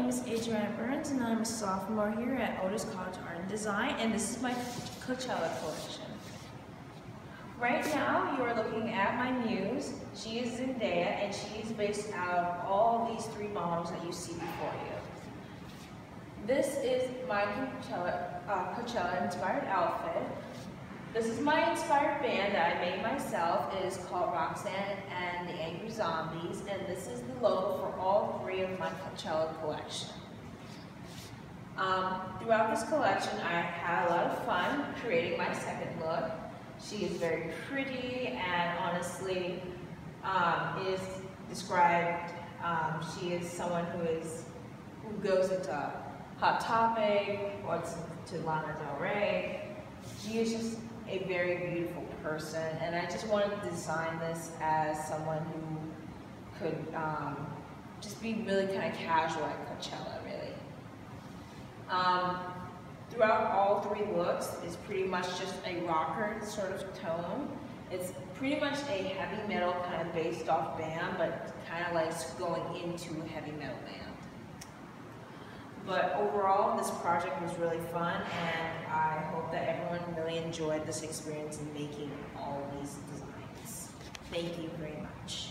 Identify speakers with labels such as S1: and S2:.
S1: name is Adriana Burns and I'm a sophomore here at Otis College Art and Design and this is my Coachella collection. Right now you are looking at my muse. She is Zendaya and she is based out of all these three models that you see before you. This is my Coachella, uh, Coachella inspired outfit. This is my inspired band that I made myself. It is called Roxanne and the Angry Zombies, and this is the logo for all three of my Coachella collection. Um, throughout this collection, I had a lot of fun creating my second look. She is very pretty and honestly um, is described, um, she is someone who is who goes into Hot Topic or to Lana Del Rey. She is just a very beautiful person, and I just wanted to design this as someone who could um, just be really kind of casual at Coachella, really. Um, throughout all three looks it's pretty much just a rocker sort of tone. It's pretty much a heavy metal kind of based off band, but kind of like going into a heavy metal band. But overall, this project was really fun, and I hope that everyone really enjoyed this experience in making all these designs. Thank you very much.